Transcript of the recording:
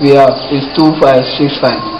we have is 2565